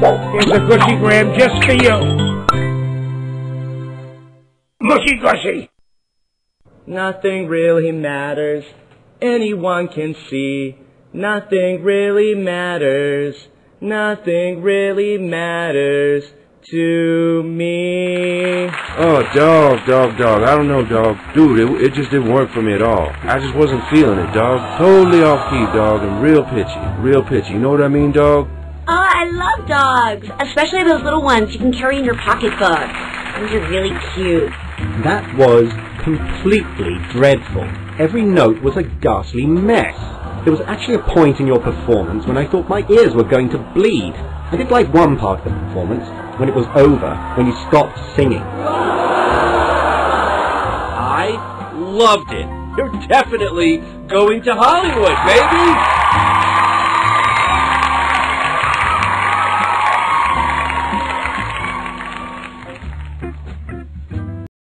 Here's a gushy gram just for you. Mushy gushy. Nothing really matters. Anyone can see. Nothing really matters. Nothing really matters to me. Oh, dog, dog, dog. I don't know, dog. Dude, it, it just didn't work for me at all. I just wasn't feeling it, dog. Totally off key, dog, and real pitchy. Real pitchy. You know what I mean, dog? I love dogs, especially those little ones you can carry in your pocketbook. Those are really cute. That was completely dreadful. Every note was a ghastly mess. There was actually a point in your performance when I thought my ears were going to bleed. I did like one part of the performance, when it was over, when you stopped singing. I loved it. You're definitely going to Hollywood, baby!